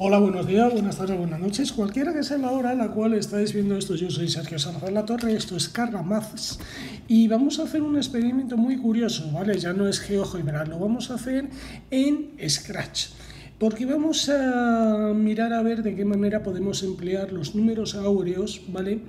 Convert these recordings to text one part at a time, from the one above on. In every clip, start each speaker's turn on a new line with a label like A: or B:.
A: Hola, buenos días, buenas tardes, buenas noches. Cualquiera que sea la hora en la cual estáis viendo esto, yo soy Sergio Salazar La Torre, esto es Carla Maths y vamos a hacer un experimento muy curioso, ¿vale? Ya no es GeoGebra, lo vamos a hacer en Scratch. Porque vamos a mirar a ver de qué manera podemos emplear los números áureos, ¿vale?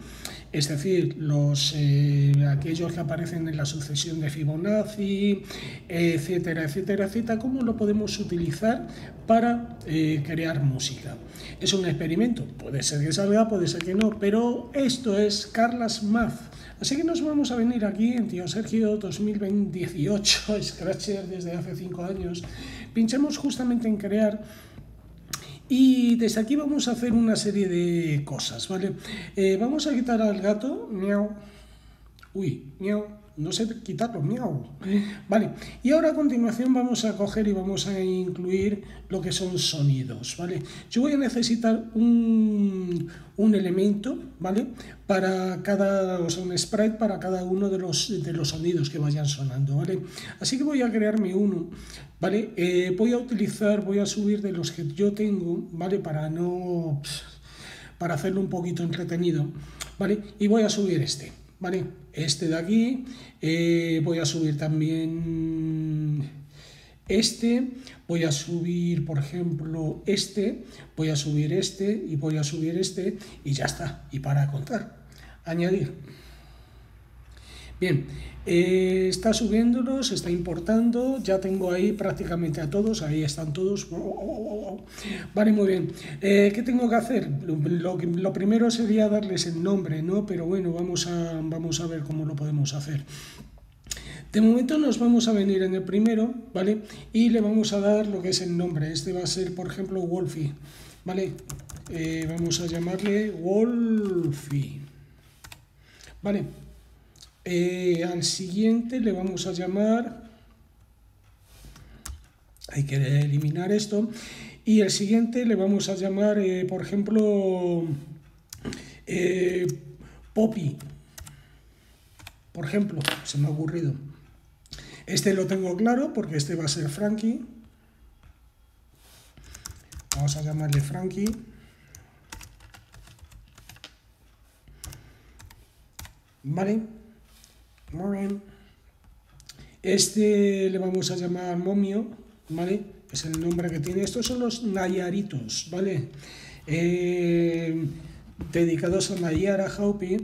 A: Es decir, los, eh, aquellos que aparecen en la sucesión de Fibonacci, etcétera, etcétera, etcétera, cómo lo podemos utilizar para eh, crear música. Es un experimento, puede ser que salga, puede ser que no, pero esto es Carlas Math. Así que nos vamos a venir aquí en Tío Sergio 2018, Scratcher desde hace 5 años. Pinchamos justamente en crear y desde aquí vamos a hacer una serie de cosas, ¿vale? Eh, vamos a quitar al gato, miau. Uy, miau, no sé quitarlo, miau. Vale, y ahora a continuación vamos a coger y vamos a incluir lo que son sonidos, ¿vale? Yo voy a necesitar un, un elemento, ¿vale? Para cada, o sea, un sprite para cada uno de los, de los sonidos que vayan sonando, ¿vale? Así que voy a crearme uno, ¿vale? Eh, voy a utilizar, voy a subir de los que yo tengo, ¿vale? Para no... para hacerlo un poquito entretenido, ¿vale? Y voy a subir este, ¿vale? Este de aquí, eh, voy a subir también este, voy a subir, por ejemplo, este, voy a subir este y voy a subir este y ya está. Y para contar, añadir. Bien, eh, está subiéndolos, está importando, ya tengo ahí prácticamente a todos, ahí están todos. Vale, muy bien. Eh, ¿Qué tengo que hacer? Lo, lo, primero sería darles el nombre, ¿no? Pero bueno, vamos a, vamos a ver cómo lo podemos hacer. De momento nos vamos a venir en el primero, ¿vale? Y le vamos a dar lo que es el nombre. Este va a ser, por ejemplo, Wolfie, ¿vale? Eh, vamos a llamarle Wolfie, ¿vale? Eh, al siguiente le vamos a llamar, hay que eliminar esto, y el siguiente le vamos a llamar, eh, por ejemplo, eh, Poppy, por ejemplo, se me ha ocurrido. Este lo tengo claro porque este va a ser Frankie. Vamos a llamarle Frankie. Vale. Muy bien. Este le vamos a llamar momio, ¿vale? Es el nombre que tiene. Estos son los nayaritos, ¿vale? Eh, dedicados a Nayara Jaupi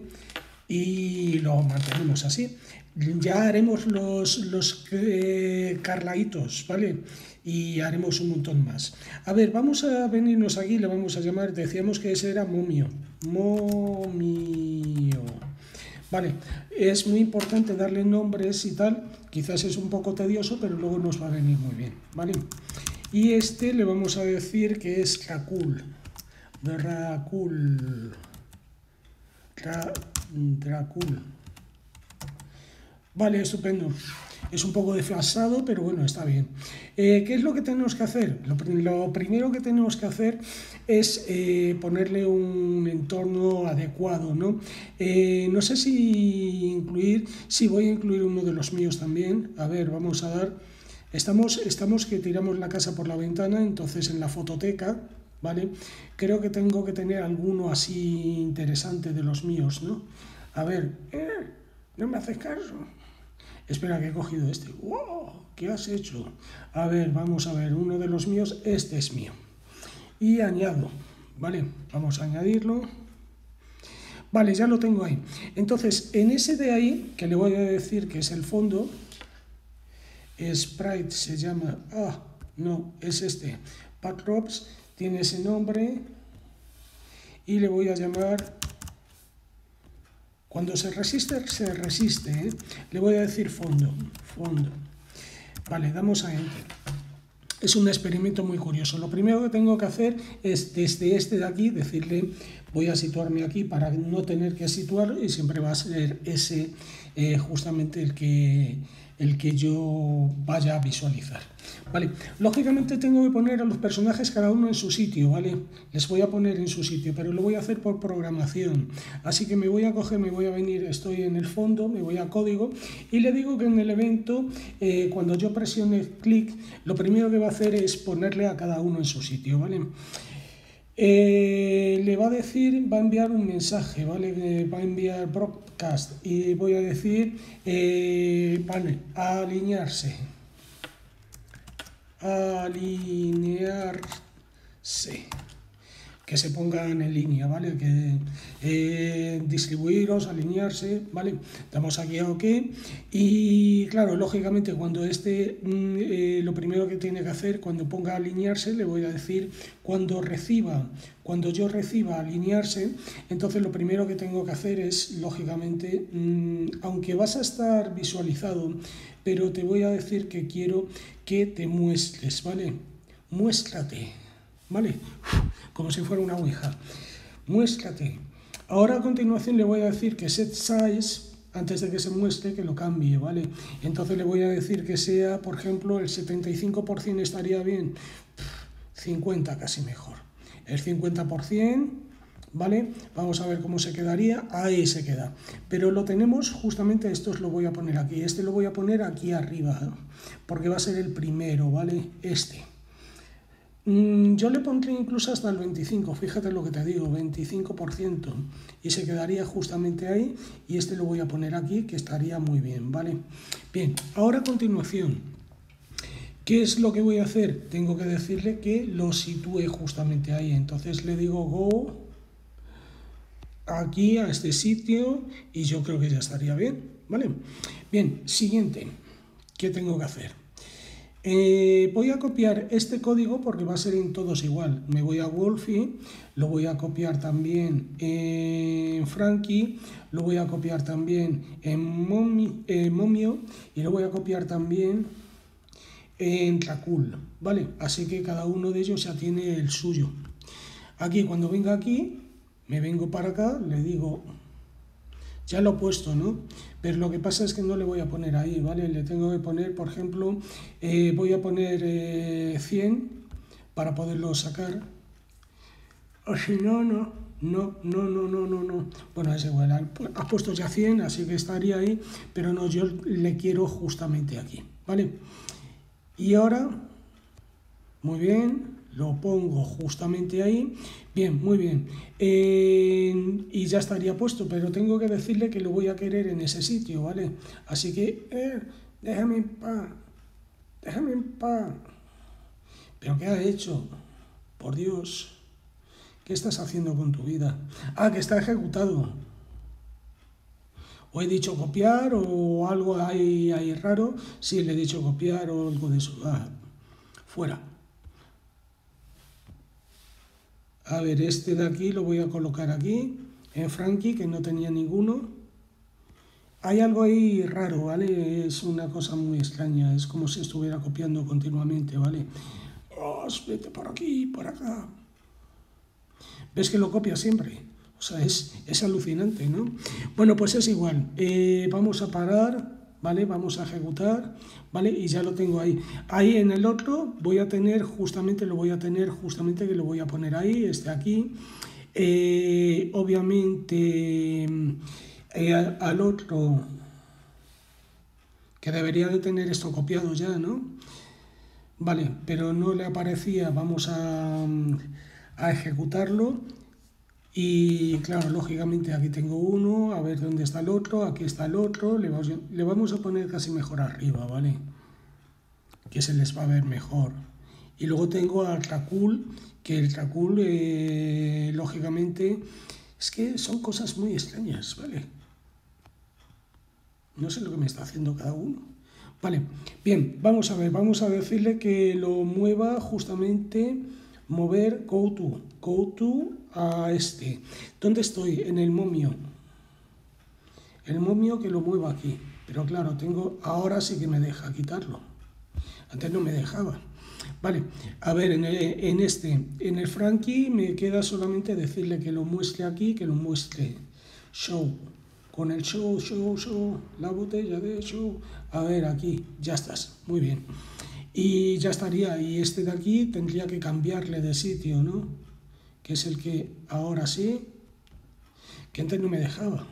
A: y lo mantenemos así. Ya haremos los, los eh, carlaitos, ¿vale? Y haremos un montón más. A ver, vamos a venirnos aquí, le vamos a llamar, decíamos que ese era momio. Momio. Vale, es muy importante darle nombres y tal, quizás es un poco tedioso, pero luego nos va a venir muy bien, ¿vale? Y este le vamos a decir que es Dracul, Dracul, Dracul. Vale, estupendo. Es un poco desfasado, pero bueno, está bien. Eh, ¿Qué es lo que tenemos que hacer? Lo, primero que tenemos que hacer es eh, ponerle un entorno adecuado, ¿no? Eh, no sé si incluir, si voy a incluir uno de los míos también. A ver, vamos a dar... Estamos, estamos que tiramos la casa por la ventana, entonces en la fototeca, ¿vale? Creo que tengo que tener alguno así interesante de los míos, ¿no? A ver, no me haces caso. Espera, que he cogido este. ¡Wow! ¿Qué has hecho? A ver, vamos a ver, uno de los míos, este es mío. Y añado, ¿vale? Vamos a añadirlo. Vale, ya lo tengo ahí. Entonces, en ese de ahí, que le voy a decir que es el fondo, Sprite se llama, ah, no, es este, Backdrops, tiene ese nombre, y le voy a llamar cuando se resiste, se resiste. ¿eh? Le voy a decir fondo, fondo. Vale, damos a Enter. Es un experimento muy curioso. Lo primero que tengo que hacer es desde este de aquí decirle voy a situarme aquí para no tener que situar y siempre va a ser ese eh, justamente el que el que yo vaya a visualizar. Vale, lógicamente tengo que poner a los personajes cada uno en su sitio, ¿vale? Les voy a poner en su sitio, pero lo voy a hacer por programación. Así que me voy a coger, me voy a venir, estoy en el fondo, me voy a código y le digo que en el evento, eh, cuando yo presione clic, lo primero que va a hacer es ponerle a cada uno en su sitio, ¿vale? Eh, le va a decir, va a enviar un mensaje, ¿vale? Va a enviar broadcast y voy a decir, eh, vale, alinearse. Alinearse que se pongan en línea, ¿vale? Que eh, distribuiros, alinearse, ¿vale? Damos aquí a OK y claro, lógicamente cuando este, mm, eh, lo primero que tiene que hacer cuando ponga alinearse, le voy a decir cuando reciba, cuando yo reciba alinearse, entonces lo primero que tengo que hacer es, lógicamente, mm, aunque vas a estar visualizado, pero te voy a decir que quiero que te muestres, ¿vale? Muéstrate. ¿vale? Como si fuera una ouija. Muéstrate. Ahora a continuación le voy a decir que set size, antes de que se muestre, que lo cambie, ¿vale? Entonces le voy a decir que sea, por ejemplo, el 75% estaría bien, 50 casi mejor. El 50%, ¿vale? Vamos a ver cómo se quedaría, ahí se queda. Pero lo tenemos, justamente estos lo voy a poner aquí, este lo voy a poner aquí arriba, porque va a ser el primero, ¿vale? Este. Mm, yo le pondría incluso hasta el 25, fíjate lo que te digo, 25%, y se quedaría justamente ahí, y este lo voy a poner aquí, que estaría muy bien, ¿vale? Bien, ahora a continuación, ¿qué es lo que voy a hacer? Tengo que decirle que lo sitúe justamente ahí, entonces le digo go aquí a este sitio, y yo creo que ya estaría bien, ¿vale? Bien, siguiente, ¿qué tengo que hacer? Eh, voy a copiar este código porque va a ser en todos igual. Me voy a Wolfie, lo voy a copiar también en Frankie, lo voy a copiar también en Momio y lo voy a copiar también en Tracul, ¿vale? Así que cada uno de ellos ya tiene el suyo. Aquí, cuando venga aquí, me vengo para acá, le digo ya lo he puesto, ¿no? Pero lo que pasa es que no le voy a poner ahí, ¿vale? Le tengo que poner, por ejemplo, eh, voy a poner 100 eh, para poderlo sacar. O si no, no, no, no, no, no, no, no. Bueno, es igual, ha puesto ya 100, así que estaría ahí, pero no, yo le quiero justamente aquí, ¿vale? Y ahora, muy bien, lo pongo justamente ahí. Bien, muy bien. y ya estaría puesto, pero tengo que decirle que lo voy a querer en ese sitio, ¿vale? Así que, eh, déjame en paz, déjame en paz. ¿Pero qué ha hecho? Por Dios, ¿qué estás haciendo con tu vida? Ah, que está ejecutado. O he dicho copiar o algo ahí, ahí raro. Sí, le he dicho copiar o algo de eso. Ah, fuera. A ver, este de aquí lo voy a colocar aquí, en Frankie, que no tenía ninguno. Hay algo ahí raro, ¿vale? Es una cosa muy extraña, es como si estuviera copiando continuamente, ¿vale? Oh, vete por aquí, por acá. ¿Ves que lo copia siempre? O sea, es, es alucinante, ¿no? Bueno, pues es igual. Eh, vamos a parar ¿vale? Vamos a ejecutar, ¿vale? Y ya lo tengo ahí. Ahí en el otro voy a tener, justamente lo voy a tener, justamente que lo voy a poner ahí, este aquí. Eh, obviamente eh, al otro, que debería de tener esto copiado ya, ¿no? Vale, pero no le aparecía, vamos a, a ejecutarlo y claro, lógicamente aquí tengo uno, a ver dónde está el otro, aquí está el otro, le vamos, a poner casi mejor arriba, ¿vale? Que se les va a ver mejor. Y luego tengo al Tracul, que el Tracul, eh, lógicamente, es que son cosas muy extrañas, ¿vale? No sé lo que me está haciendo cada uno. Vale, bien, vamos a ver, vamos a decirle que lo mueva justamente mover go to, go to a este. ¿Dónde estoy? En el momio. El momio que lo muevo aquí. Pero claro, tengo ahora sí que me deja quitarlo. Antes no me dejaba. Vale, a ver, en, en este, en el Frankie me queda solamente decirle que lo muestre aquí, que lo muestre. Show. Con el show, show, show, la botella de show. A ver, aquí, ya estás. Muy bien y ya estaría. Y este de aquí tendría que cambiarle de sitio, ¿no? Que es el que ahora sí, que antes no me dejaba.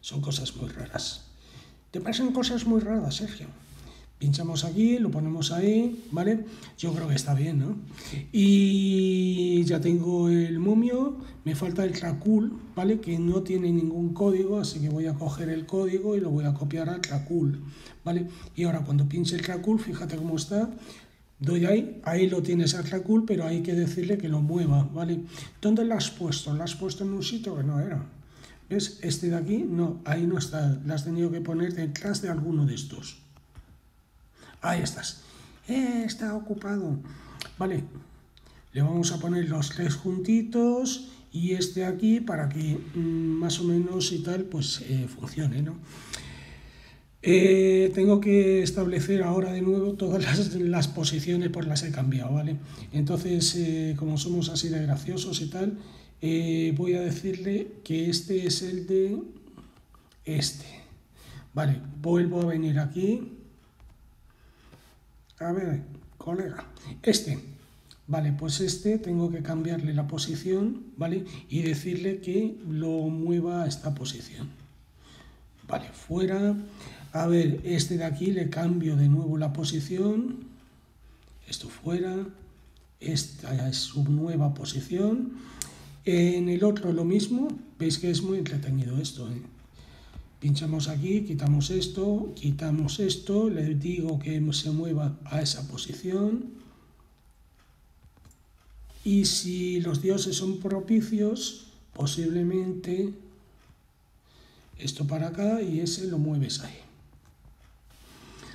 A: Son cosas muy raras. Te pasan cosas muy raras, Sergio. Pinchamos aquí, lo ponemos ahí, ¿vale? Yo creo que está bien, ¿no? Y ya tengo el momio, me falta el Tracul, ¿vale? Que no tiene ningún código, así que voy a coger el código y lo voy a copiar al Tracul, ¿vale? Y ahora cuando pinche el Tracul, fíjate cómo está, doy ahí, ahí lo tienes al Tracul, pero hay que decirle que lo mueva, ¿vale? ¿Dónde lo has puesto? Lo has puesto en un sitio que no era. ¿Ves? Este de aquí, no, ahí no está, lo has tenido que poner detrás de alguno de estos. Ahí estás. Eh, está ocupado. Vale. Le vamos a poner los tres juntitos y este aquí para que mm, más o menos y tal pues eh, funcione, ¿no? Eh, tengo que establecer ahora de nuevo todas las, posiciones por las he cambiado, ¿vale? Entonces, como somos así de graciosos y tal, voy a decirle que este es el de este. Vale, vuelvo a venir aquí a ver, colega, este, vale, pues este tengo que cambiarle la posición, ¿vale? Y decirle que lo mueva a esta posición. Vale, fuera. A ver, este de aquí le cambio de nuevo la posición. Esto fuera. Esta es su nueva posición. En el otro lo mismo. Veis que es muy entretenido esto, ¿eh? Pinchamos aquí, quitamos esto, quitamos esto, le digo que se mueva a esa posición. Y si los dioses son propicios, posiblemente esto para acá y ese lo mueves ahí.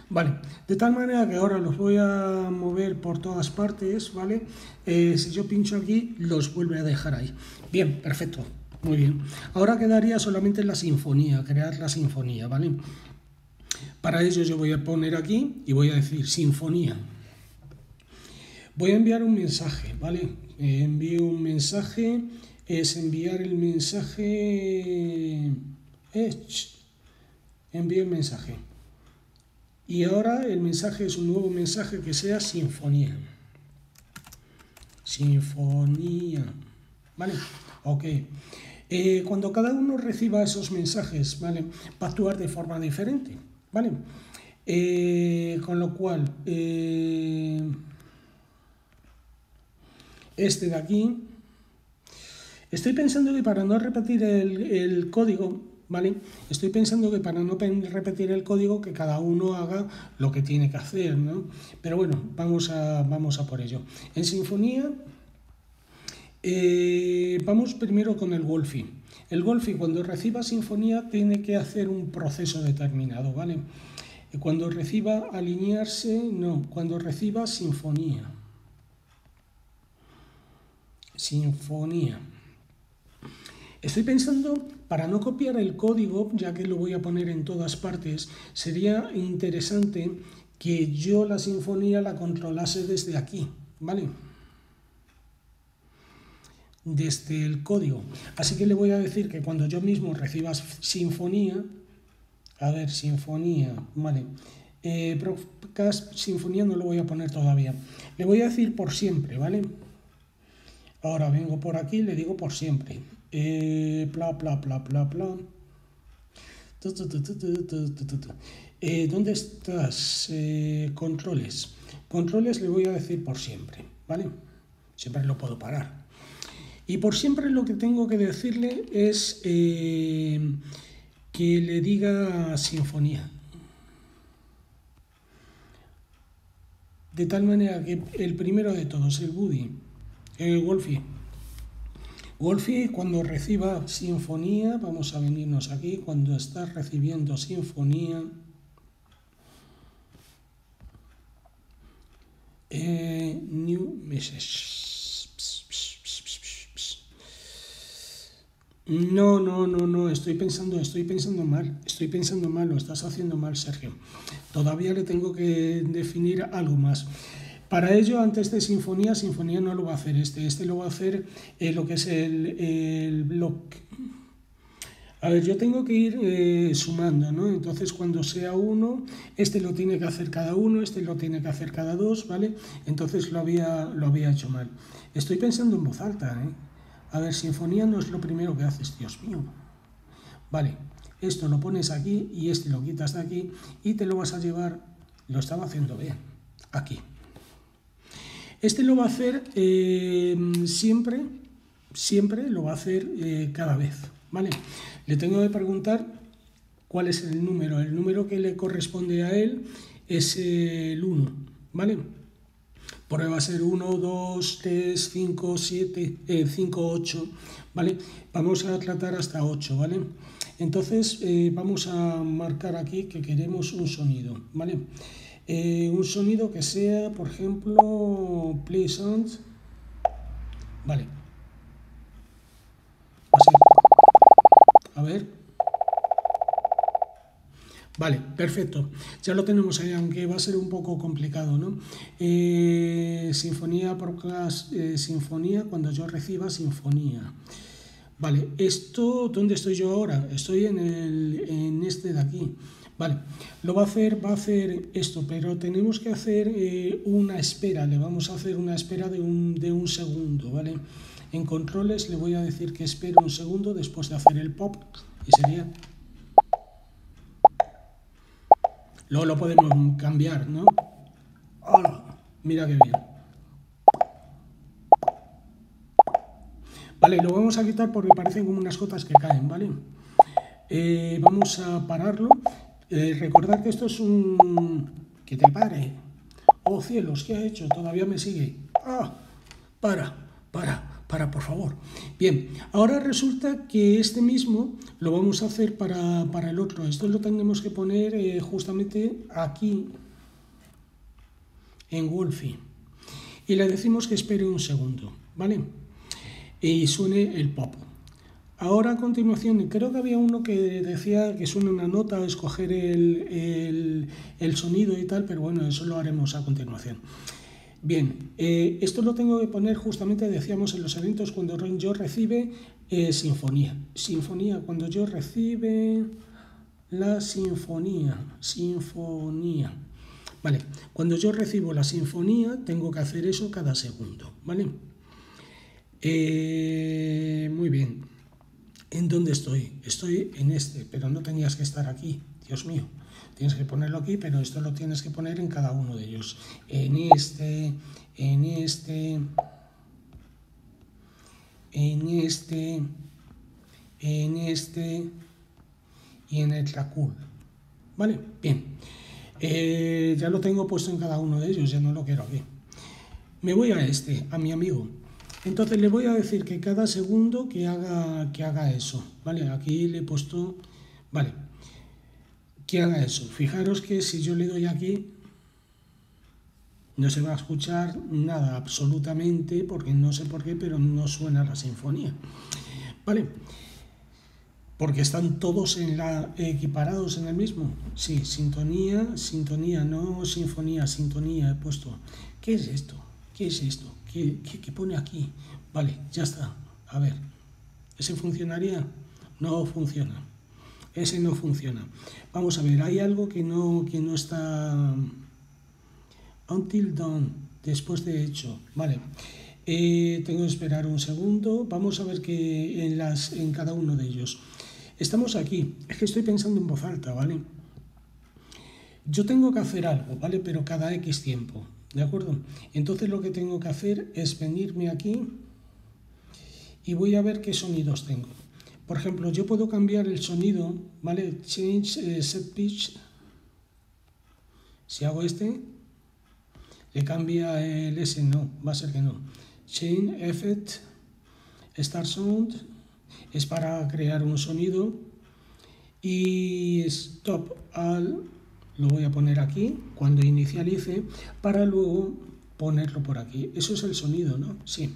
A: Vale, de tal manera que ahora los voy a mover por todas partes, ¿vale? Eh, si yo pincho aquí, los vuelve a dejar ahí. Bien, perfecto. Muy bien. Ahora quedaría solamente la sinfonía, crear la sinfonía, ¿vale? Para ello yo voy a poner aquí y voy a decir sinfonía. Voy a enviar un mensaje, ¿vale? envío un mensaje, es enviar el mensaje... envío el mensaje. Y ahora el mensaje es un nuevo mensaje que sea sinfonía. Sinfonía. ¿Vale? Ok. Eh, cuando cada uno reciba esos mensajes, ¿vale? Va a actuar de forma diferente, ¿vale? Eh, con lo cual, eh, este de aquí, estoy pensando que para no repetir el, código, ¿vale? Estoy pensando que para no repetir el código, que cada uno haga lo que tiene que hacer, ¿no? Pero bueno, vamos a, vamos a por ello. En Sinfonía eh, vamos primero con el Wolfie. El Wolfie cuando reciba sinfonía tiene que hacer un proceso determinado, ¿vale? Cuando reciba alinearse, no, cuando reciba sinfonía. Sinfonía. Estoy pensando, para no copiar el código, ya que lo voy a poner en todas partes, sería interesante que yo la sinfonía la controlase desde aquí, ¿vale? Desde el código. Así que le voy a decir que cuando yo mismo reciba sinfonía, a ver, sinfonía, vale, eh, sinfonía no lo voy a poner todavía. Le voy a decir por siempre, ¿vale? Ahora vengo por aquí le digo por siempre. Eh, bla, bla, bla, bla, bla. Eh, ¿Dónde estás? Eh, controles. Controles le voy a decir por siempre, ¿vale? Siempre lo puedo parar. Y por siempre lo que tengo que decirle es eh, que le diga sinfonía. De tal manera que el primero de todos, el Buddy, Wolfie. Wolfie cuando reciba sinfonía, vamos a venirnos aquí, cuando estás recibiendo sinfonía, eh, new message. No, no, no, no, estoy pensando, estoy pensando mal, estoy pensando mal, lo estás haciendo mal, Sergio. Todavía le tengo que definir algo más. Para ello, antes de Sinfonía, Sinfonía no lo va a hacer este, este lo va a hacer eh, lo que es el, el. A ver, yo tengo que ir eh, sumando, ¿no? Entonces, cuando sea uno, este lo tiene que hacer cada uno, este lo tiene que hacer cada dos, ¿vale? Entonces lo había, lo había hecho mal. Estoy pensando en voz alta, ¿eh? A ver, sinfonía no es lo primero que haces, Dios mío. Vale, esto lo pones aquí y este lo quitas de aquí y te lo vas a llevar lo estaba haciendo bien. Aquí. Este lo va a hacer eh, siempre, siempre lo va a hacer eh, cada vez, ¿vale? Le tengo que preguntar cuál es el número. El número que le corresponde a él es el 1, ¿vale? Porque va a ser 1, 2, 3, 5, 7, 5, 8, ¿vale? Vamos a tratar hasta 8, ¿vale? Entonces eh, vamos a marcar aquí que queremos un sonido, ¿vale? Eh, un sonido que sea, por ejemplo, sound, ¿vale? Así. A ver. Vale, perfecto. Ya lo tenemos ahí, aunque va a ser un poco complicado, ¿no? Eh, sinfonía por clase, eh, sinfonía, cuando yo reciba sinfonía. Vale, esto, ¿dónde estoy yo ahora? Estoy en, el, en este de aquí. Vale, lo va a hacer, va a hacer esto, pero tenemos que hacer eh, una espera, le vamos a hacer una espera de un, de un segundo, ¿vale? En controles le voy a decir que espere un segundo después de hacer el pop y sería Luego lo podemos cambiar, ¿no? ¡Hola! Mira qué bien. Vale, lo vamos a quitar porque parecen como unas gotas que caen, ¿vale? Eh, vamos a pararlo. Eh, recordad que esto es un... Que te pare. Oh cielos, ¿qué ha hecho? Todavía me sigue. ¡Ah! Para, para para, por favor. Bien, ahora resulta que este mismo lo vamos a hacer para, el otro. Esto lo tenemos que poner eh, justamente aquí, en Wolfie. Y le decimos que espere un segundo, ¿vale? Y suene el pop. Ahora a continuación, creo que había uno que decía que suene una nota, escoger el, el sonido y tal, pero bueno, eso lo haremos a continuación. Bien, eh, esto lo tengo que poner justamente, decíamos, en los eventos cuando yo recibe eh, sinfonía. Sinfonía, cuando yo recibe la sinfonía. Sinfonía. Vale, cuando yo recibo la sinfonía, tengo que hacer eso cada segundo. ¿Vale? Eh, muy bien. ¿En dónde estoy? Estoy en este, pero no tenías que estar aquí. Dios mío. Tienes que ponerlo aquí, pero esto lo tienes que poner en cada uno de ellos. En este, en este, en este, en este y en el tracul. ¿Vale? Bien. Eh, ya lo tengo puesto en cada uno de ellos, ya no lo quiero aquí. Me voy a este, a mi amigo. Entonces le voy a decir que cada segundo que haga, que haga eso. ¿Vale? Aquí le he puesto... Vale que haga eso. Fijaros que si yo le doy aquí, no se va a escuchar nada absolutamente, porque no sé por qué, pero no suena la sinfonía. ¿Vale? Porque están todos en la, equiparados en el mismo. Sí, sintonía, sintonía, no sinfonía, sintonía he puesto. ¿Qué es esto? ¿Qué es esto? ¿Qué, qué, pone aquí? Vale, ya está. A ver, ¿ese funcionaría? No funciona ese no funciona. Vamos a ver, hay algo que no, que no está... Until done, después de hecho, vale. Eh, tengo que esperar un segundo. Vamos a ver que en, las, en cada uno de ellos. Estamos aquí. Es que estoy pensando en voz alta, ¿vale? Yo tengo que hacer algo, ¿vale? Pero cada X tiempo, ¿de acuerdo? Entonces lo que tengo que hacer es venirme aquí y voy a ver qué sonidos tengo. Por ejemplo, yo puedo cambiar el sonido, ¿vale? Change eh, set pitch. Si hago este, le cambia el S, no, va a ser que no. Change effect, start sound, es para crear un sonido. Y stop all, lo voy a poner aquí cuando inicialice, para luego ponerlo por aquí. Eso es el sonido, ¿no? Sí.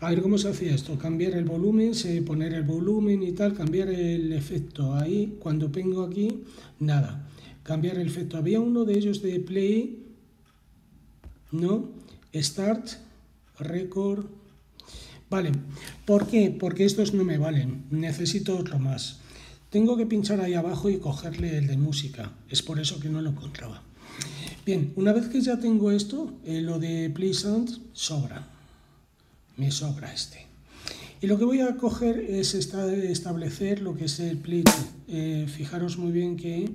A: A ver cómo se hacía esto, cambiar el volumen, poner el volumen y tal, cambiar el efecto. Ahí, cuando vengo aquí, nada. Cambiar el efecto. Había uno de ellos de play, ¿no? Start, record. Vale, ¿por qué? Porque estos no me valen. Necesito otro más. Tengo que pinchar ahí abajo y cogerle el de música. Es por eso que no lo encontraba. Bien, una vez que ya tengo esto, eh, lo de play sound sobra me sobra este. Y lo que voy a coger es establecer lo que es el plito. Eh, fijaros muy bien que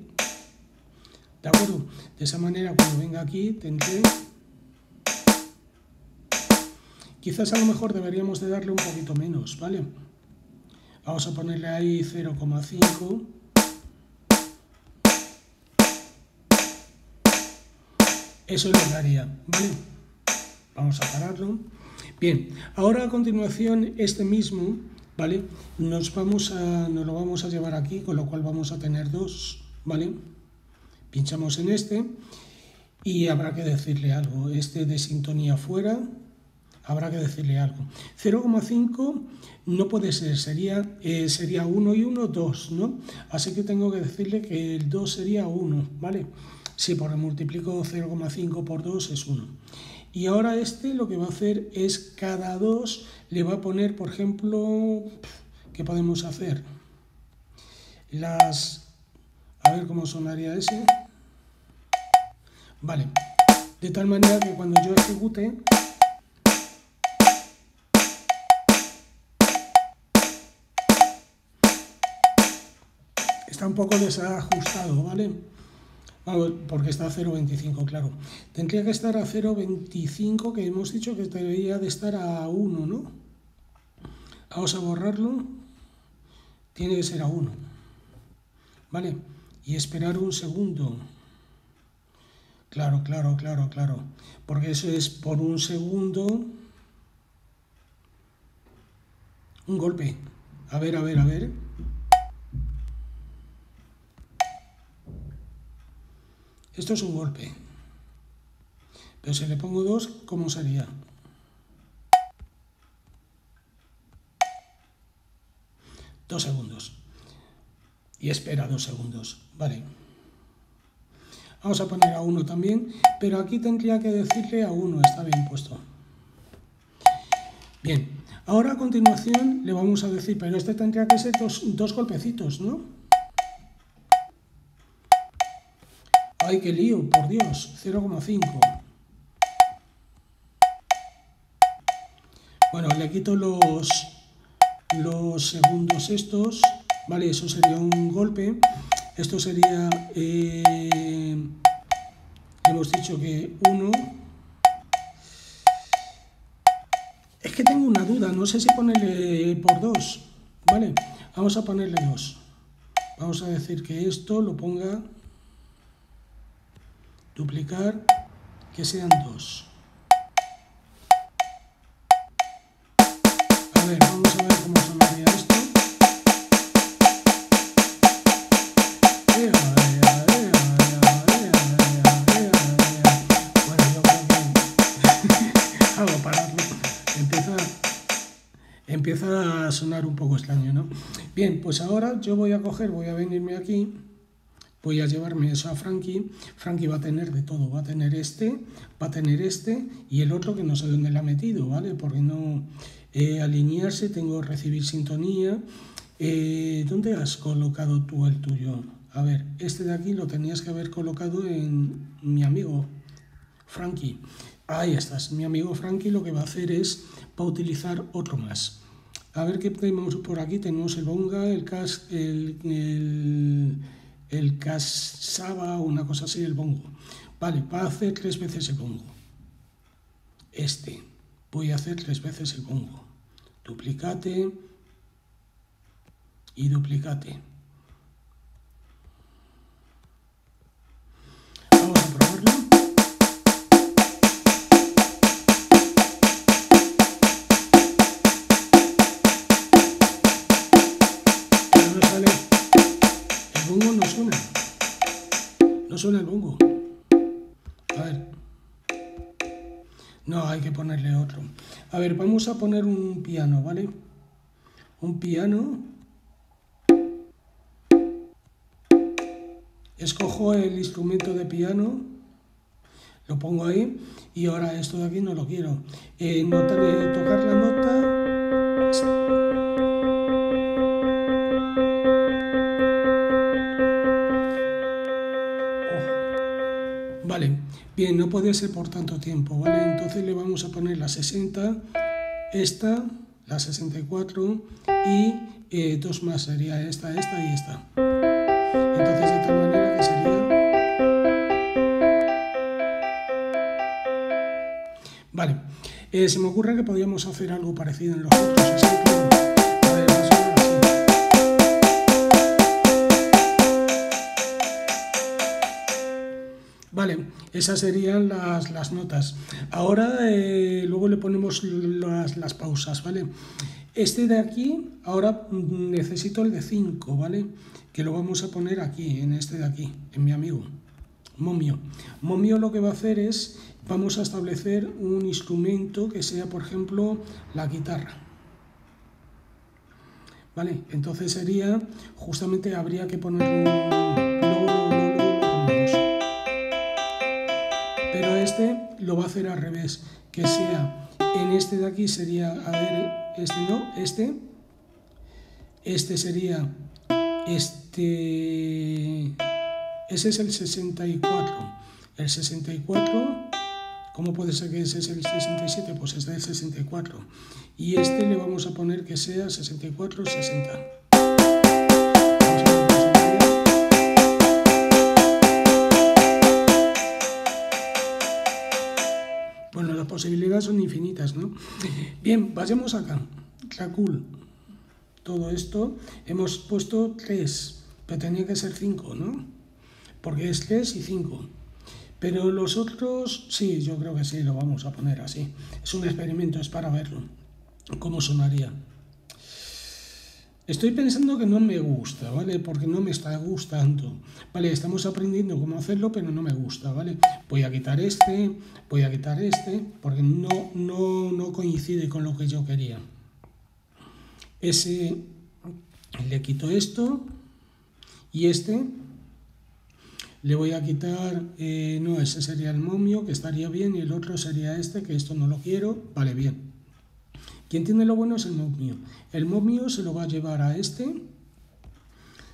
A: ¿De acuerdo? De esa manera, cuando venga aquí, tendré... Quizás a lo mejor deberíamos de darle un poquito menos, ¿vale? Vamos a ponerle ahí 0,5. Eso lo daría, ¿vale? Vamos a pararlo. Bien, ahora a continuación este mismo, ¿vale? Nos, vamos a, nos lo vamos a llevar aquí, con lo cual vamos a tener dos, ¿vale? Pinchamos en este y habrá que decirle algo. Este de sintonía fuera, habrá que decirle algo. 0,5 no puede ser, sería, eh, sería 1 y 1, 2, ¿no? Así que tengo que decirle que el 2 sería 1, ¿vale? Si por multiplico 0,5 por 2 es 1. Y ahora este lo que va a hacer es cada 2 le va a poner, por ejemplo, ¿qué podemos hacer? Las... A ver cómo sonaría ese. Vale. De tal manera que cuando yo ejecute... Está un poco desajustado, ¿vale? Porque está a 0,25, claro. Tendría que estar a 0,25, que hemos dicho que debería de estar a 1, ¿no? Vamos a borrarlo. Tiene que ser a 1. ¿Vale? Y esperar un segundo. Claro, claro, claro, claro. Porque eso es por un segundo. Un golpe. A ver, a ver, a ver. Esto es un golpe. Pero si le pongo dos, ¿cómo sería? Dos segundos. Y espera dos segundos. Vale. Vamos a poner a uno también, pero aquí tendría que decirle a uno, está bien puesto. Bien, ahora a continuación le vamos a decir, pero este tendría que ser dos, golpecitos, ¿no? ¡Ay, qué lío! Por Dios, 0,5. Bueno, le quito los, los segundos estos. Vale, eso sería un golpe. Esto sería... Eh, hemos dicho que 1... Es que tengo una duda, no sé si ponerle por 2. Vale, vamos a ponerle 2. Vamos a decir que esto lo ponga duplicar, que sean dos. A ver, vamos a ver cómo sonaría esto. Bueno, yo creo que hago pararlo. Empieza, empieza a sonar un poco extraño, ¿no? Bien, pues ahora yo voy a coger, voy a venirme aquí voy a llevarme eso a Frankie, Frankie va a tener de todo, va a tener este, va a tener este y el otro que no sé dónde le ha metido, ¿vale? Porque no eh, alinearse, tengo recibir sintonía. Eh, ¿Dónde has colocado tú el tuyo? A ver, este de aquí lo tenías que haber colocado en mi amigo Frankie. Ahí estás, mi amigo Frankie lo que va a hacer es, va a utilizar otro más. A ver qué tenemos por aquí, tenemos el bonga, el cas, el el casaba o una cosa así, el bongo. Vale, va a hacer tres veces el bongo. Este. Voy a hacer tres veces el bongo. Duplicate y duplicate. No, hay que ponerle otro. A ver, vamos a poner un piano, ¿vale? Un piano. Escojo el instrumento de piano, lo pongo ahí y ahora esto de aquí no lo quiero. Eh, nota de tocar la nota. Bien, no podía ser por tanto tiempo, ¿vale? Entonces le vamos a poner la 60, esta, la 64 y eh, dos más, sería esta, esta y esta. Entonces de tal manera que sería... Vale, eh, se me ocurre que podríamos hacer algo parecido en los otros ejemplos. Esas serían las, las notas. Ahora eh, luego le ponemos las, las pausas, ¿vale? Este de aquí, ahora necesito el de 5, ¿vale? Que lo vamos a poner aquí, en este de aquí, en mi amigo. Momio. Momio lo que va a hacer es, vamos a establecer un instrumento que sea, por ejemplo, la guitarra. ¿Vale? Entonces sería, justamente habría que poner un... lo va a hacer al revés, que sea, en este de aquí sería, a ver, este no, este, este sería, este, ese es el 64, el 64, ¿cómo puede ser que ese es el 67? Pues es del 64, y este le vamos a poner que sea 64, 60. Posibilidades son infinitas, ¿no? Bien, vayamos acá. Calcul. Todo esto hemos puesto 3, pero tenía que ser 5, ¿no? Porque es 3 y 5. Pero los otros, sí, yo creo que sí, lo vamos a poner así. Es un experimento, es para verlo. ¿Cómo sonaría? Estoy pensando que no me gusta, ¿vale? Porque no me está gustando. Vale, estamos aprendiendo cómo hacerlo, pero no me gusta, ¿vale? Voy a quitar este, voy a quitar este, porque no, no, no coincide con lo que yo quería. Ese, le quito esto, y este, le voy a quitar, eh, no, ese sería el momio, que estaría bien, y el otro sería este, que esto no lo quiero, vale, bien. Quien tiene lo bueno es el momio. El momio se lo va a llevar a este,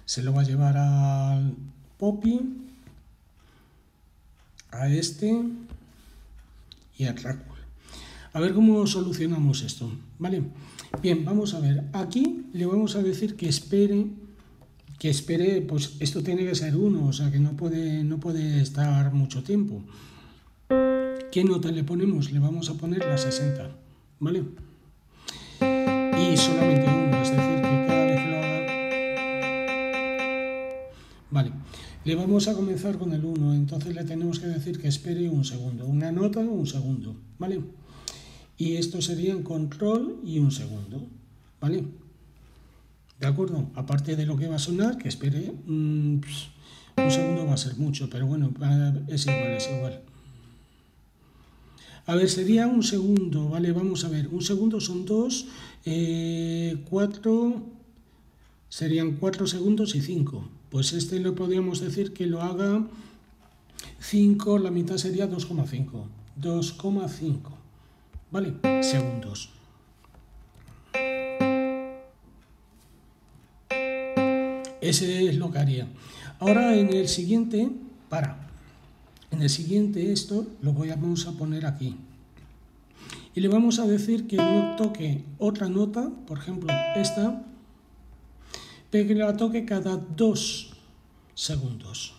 A: se lo va a llevar al Poppy, a este y a Drácula. A ver cómo solucionamos esto, ¿vale? Bien, vamos a ver. Aquí le vamos a decir que espere, que espere, pues esto tiene que ser uno, o sea que no puede, no puede estar mucho tiempo. ¿Qué nota le ponemos? Le vamos a poner la 60, ¿vale? Solamente uno, es decir, que cada vez lo haga... Vale, le vamos a comenzar con el 1, entonces le tenemos que decir que espere un segundo, una nota, un segundo, ¿vale? Y esto sería en control y un segundo, ¿vale? ¿De acuerdo? Aparte de lo que va a sonar, que espere, mmm, un segundo va a ser mucho, pero bueno, es igual, es igual. A ver, sería un segundo, ¿vale? Vamos a ver, un segundo son dos, eh, cuatro, serían cuatro segundos y cinco. Pues este lo podríamos decir que lo haga 5, la mitad sería 2,5. 2,5, ¿vale? Segundos. Ese es lo que haría. Ahora en el siguiente, para. En el siguiente esto lo voy a, vamos a poner aquí. Y le vamos a decir que no toque otra nota, por ejemplo esta, pero que la toque cada dos segundos.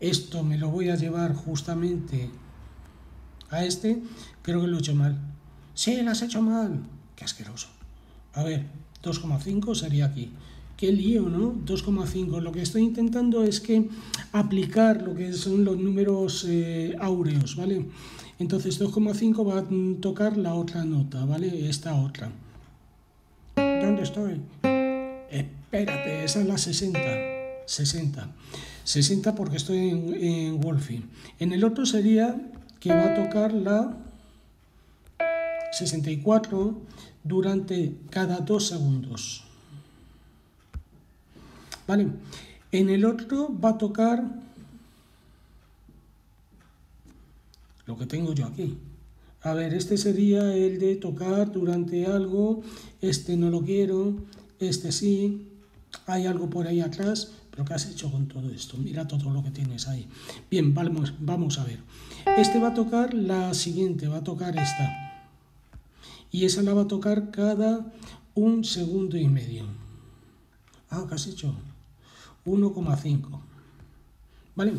A: Esto me lo voy a llevar justamente a este, creo que lo he hecho mal. Sí, lo has hecho mal. Qué asqueroso. A ver, 2,5 sería aquí. Qué lío, ¿no? 2,5. Lo que estoy intentando es que aplicar lo que son los números eh, áureos, ¿vale? Entonces 2,5 va a tocar la otra nota, ¿vale? Esta otra. ¿Dónde estoy? Espérate, esa es la 60. 60. 60 porque estoy en, en Wolfie. En el otro sería que va a tocar la 64 durante cada dos segundos. ¿Vale? En el otro va a tocar lo que tengo yo aquí. A ver, este sería el de tocar durante algo, este no lo quiero, este sí, hay algo por ahí atrás, pero ¿qué has hecho con todo esto? Mira todo lo que tienes ahí. Bien, vamos, vamos a ver. Este va a tocar la siguiente, va a tocar esta. Y esa la va a tocar cada un segundo y medio. Ah, ¿qué has hecho? 1,5. ¿Vale?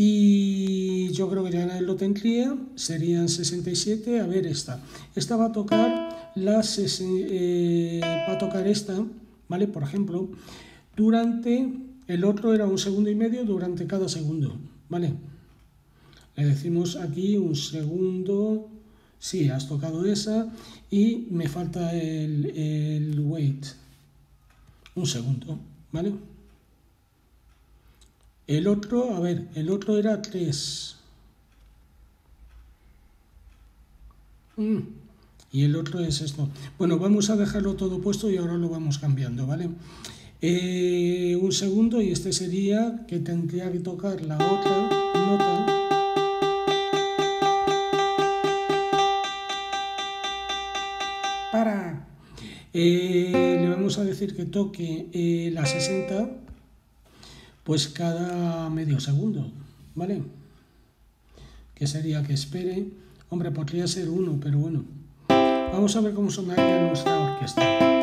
A: Y yo creo que ya lo tendría, serían 67, a ver esta. Esta va a tocar las eh, va a tocar esta, ¿vale? Por ejemplo, durante el otro era un segundo y medio durante cada segundo, ¿vale? Le decimos aquí un segundo, sí, has tocado esa y me falta el, el wait, un segundo, ¿vale? El otro, a ver, el otro era 3. Mm, y el otro es esto. Bueno, vamos a dejarlo todo puesto y ahora lo vamos cambiando, ¿vale? Eh, un segundo y este sería que tendría que tocar la otra nota. Para. Eh, a decir que toque eh, la 60 pues cada medio segundo, ¿vale? Que sería que espere, hombre, podría ser uno, pero bueno. Vamos a ver cómo sonaría nuestra orquesta.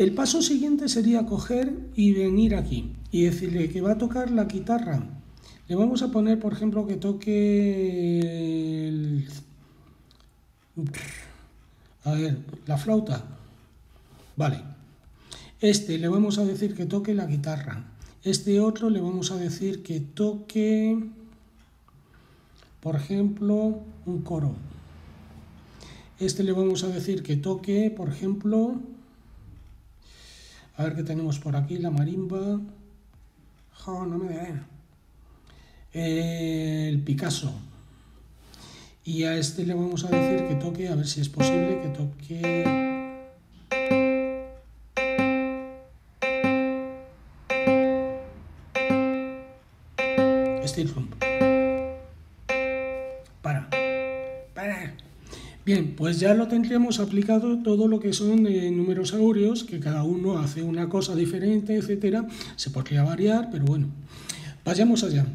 A: El paso siguiente sería coger y venir aquí y decirle que va a tocar la guitarra. Le vamos a poner, por ejemplo, que toque el... A ver, la flauta. Vale. Este le vamos a decir que toque la guitarra. Este otro le vamos a decir que toque, por ejemplo, un coro. Este le vamos a decir que toque, por ejemplo, a ver qué tenemos por aquí, la marimba. Jo, no me da. El Picasso. Y a este le vamos a decir que toque, a ver si es posible, que toque... Bien, pues ya lo tendríamos aplicado todo lo que son eh, números áureos, que cada uno hace una cosa diferente, etcétera. Se podría variar, pero bueno. Vayamos allá.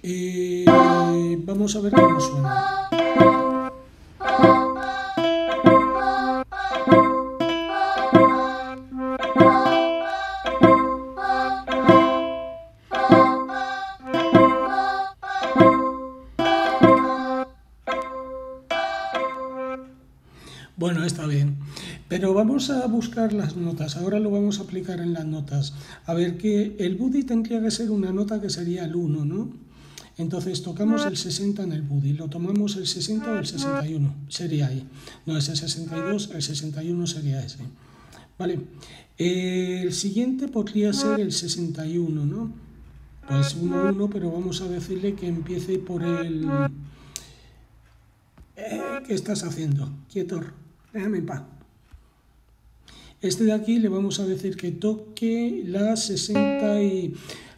A: Eh, vamos a ver cómo suena. Bueno, está bien. Pero vamos a buscar las notas. Ahora lo vamos a aplicar en las notas. A ver que el budi tendría que ser una nota que sería el 1, ¿no? Entonces tocamos el 60 en el budi. Lo tomamos el 60 o el 61. Sería ahí. No, ese 62, el 61 sería ese. Vale. El siguiente podría ser el 61, ¿no? Pues 1, 1, pero vamos a decirle que empiece por el... Eh, ¿Qué estás haciendo? Quieto déjame en paz. Este de aquí le vamos a decir que toque la 60 y...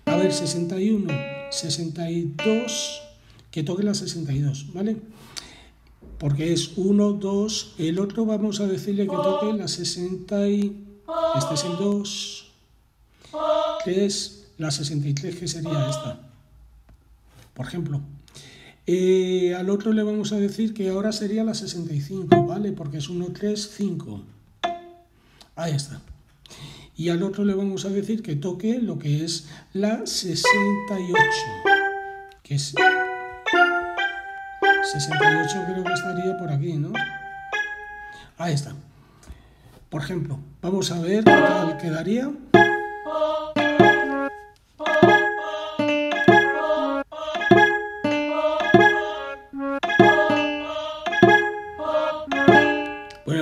A: A ver, 61, 62, que toque la 62, ¿vale? Porque es 1, 2, el otro vamos a decirle que toque la 60 y... Este es el 2, que es la 63, que sería esta. Por ejemplo, eh, al otro le vamos a decir que ahora sería la 65, ¿vale? Porque es 1, 3, 5. Ahí está. Y al otro le vamos a decir que toque lo que es la 68, que es 68 creo que estaría por aquí, ¿no? Ahí está. Por ejemplo, vamos a ver qué tal quedaría.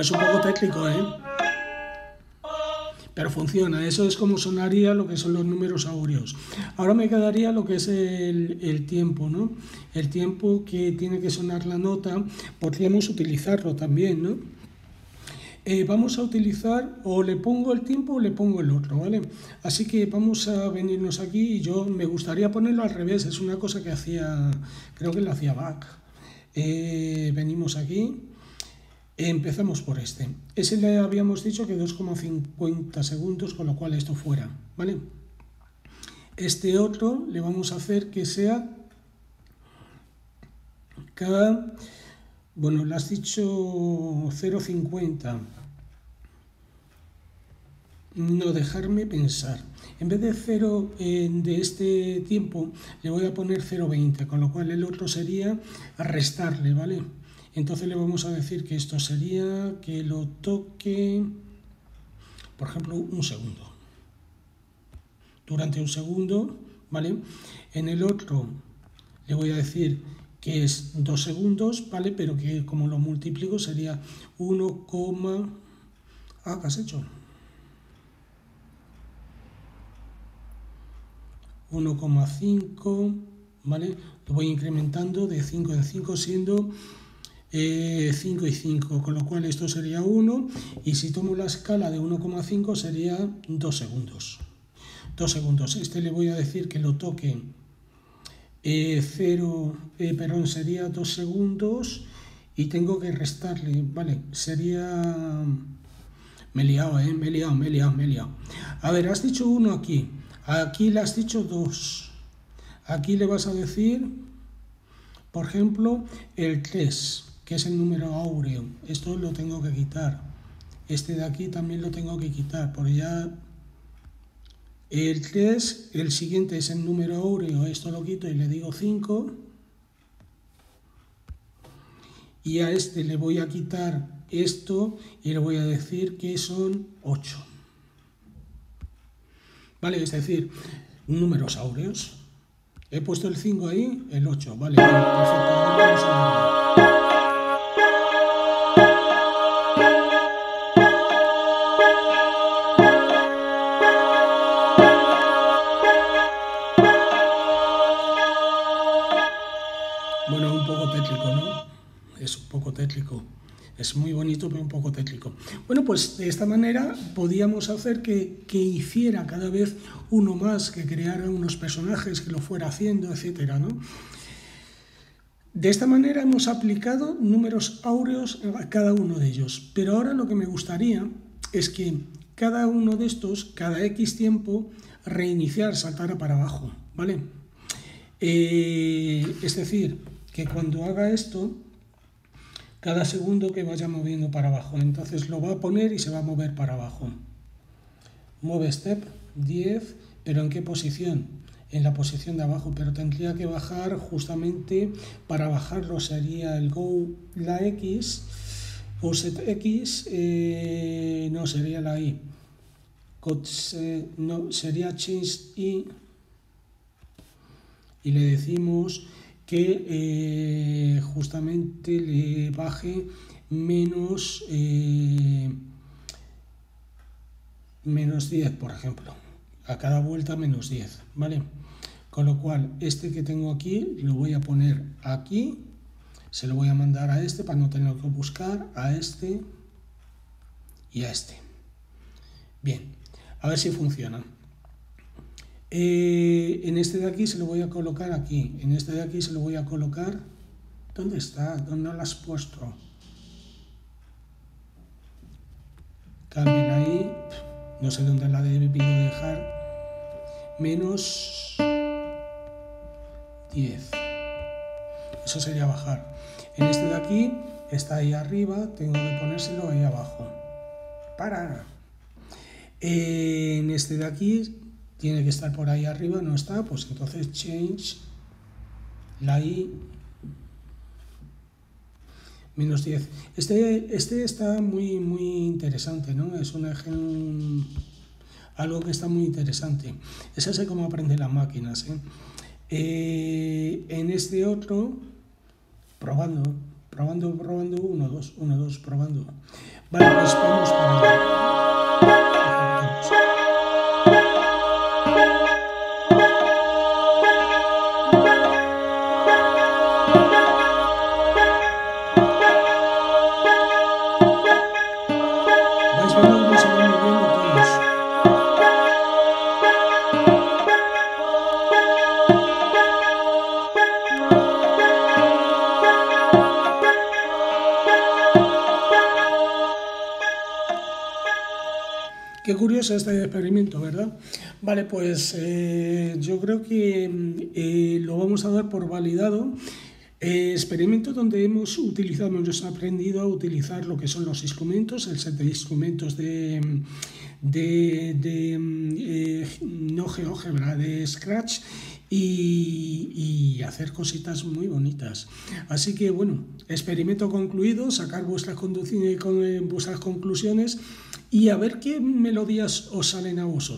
A: Es un poco técnico, ¿eh? Pero funciona, eso es como sonaría lo que son los números áureos. Ahora me quedaría lo que es el, tiempo, ¿no? El tiempo que tiene que sonar la nota, podríamos utilizarlo también, ¿no? eh, vamos a utilizar o le pongo el tiempo o le pongo el otro, ¿vale? Así que vamos a venirnos aquí y yo me gustaría ponerlo al revés, es una cosa que hacía, creo que lo hacía Bach. Eh, venimos aquí, empezamos por este. Ese le habíamos dicho que 2,50 segundos, con lo cual esto fuera, ¿vale? Este otro le vamos a hacer que sea cada, bueno, le has dicho 0,50. No dejarme pensar. En vez de 0 eh, de este tiempo, le voy a poner 0,20, con lo cual el otro sería restarle, ¿vale? Entonces le vamos a decir que esto sería que lo toque, por ejemplo, un segundo durante un segundo, ¿vale? En el otro le voy a decir que es 2 segundos, ¿vale? Pero que como lo multiplico sería 1, ah, ¿qué has hecho? 1,5, ¿vale? Lo voy incrementando de 5 en 5 siendo 5 eh, y 5, con lo cual esto sería 1 y si tomo la escala de 1,5 sería 2 segundos dos segundos. Este le voy a decir que lo toque 0, eh, eh, perdón, sería dos segundos y tengo que restarle, vale, sería... Me he liado, eh, me he liado, me he liado, me he liado. A ver, has dicho uno aquí, aquí le has dicho dos. Aquí le vas a decir, por ejemplo, el 3, que es el número áureo. Esto lo tengo que quitar. Este de aquí también lo tengo que quitar, porque ya el 3, el siguiente es el número áureo, esto lo quito y le digo 5. Y a este le voy a quitar esto y le voy a decir que son 8. ¿Vale? Es decir, números áureos. He puesto el 5 ahí, el 8. Vale. Es muy bonito, pero un poco técnico. Bueno, pues de esta manera podíamos hacer que, que, hiciera cada vez uno más, que creara unos personajes, que lo fuera haciendo, etcétera, ¿no? De esta manera hemos aplicado números áureos a cada uno de ellos. Pero ahora lo que me gustaría es que cada uno de estos, cada X tiempo, reiniciar, saltara para abajo, ¿vale? Eh, es decir, que cuando haga esto, cada segundo que vaya moviendo para abajo. Entonces lo va a poner y se va a mover para abajo. Mueve step 10, pero ¿en qué posición? En la posición de abajo, pero tendría que bajar justamente para bajarlo sería el go la X o set X, eh, no sería la Y. no, sería change Y y le decimos que eh, justamente le baje menos, eh, menos 10, por ejemplo. A cada vuelta menos 10, ¿vale? Con lo cual, este que tengo aquí lo voy a poner aquí, se lo voy a mandar a este para no tener que buscar, a este y a este. Bien, a ver si funciona. Eh, en este de aquí se lo voy a colocar aquí. En este de aquí se lo voy a colocar... ¿Dónde está? ¿Dónde lo has puesto? Cambien ahí. No sé dónde la he debido dejar. Menos 10. Eso sería bajar. En este de aquí está ahí arriba. Tengo que ponérselo ahí abajo. Para. En este de aquí tiene que estar por ahí arriba, no está, pues entonces change la i menos 10. Este, este está muy, muy interesante, ¿no? Es un ejemplo, algo que está muy interesante. Es así como aprenden las máquinas, ¿eh? Eh, en este otro, probando, probando, probando, 1, 2, 1, 2, probando. Vale, pues vamos para Este experimento, ¿verdad? Vale, pues eh, yo creo que eh, lo vamos a dar por validado. Eh, experimento donde hemos utilizado, hemos aprendido a utilizar lo que son los instrumentos, el set de instrumentos de, de, de no GeoGebra, de Scratch y, hacer cositas muy bonitas. Así que bueno, experimento concluido, sacar vuestras, vuestras conclusiones y a ver qué melodías os salen a vosotros.